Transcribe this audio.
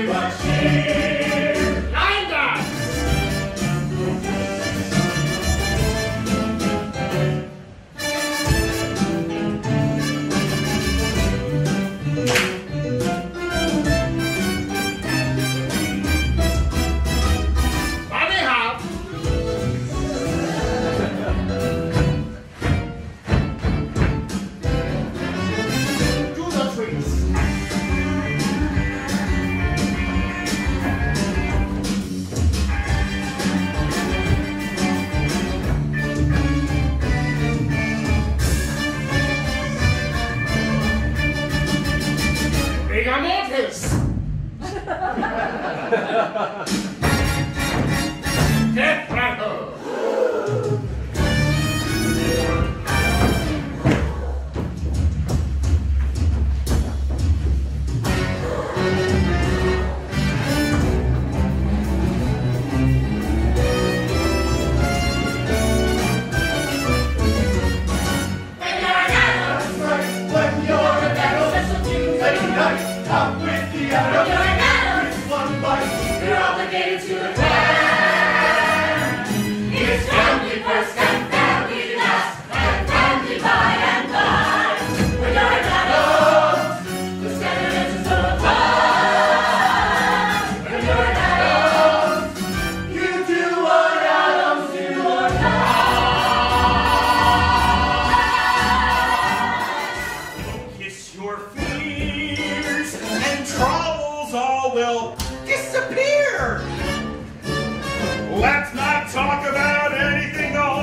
te. Death rattle! will disappear. Let's not talk about anything the whole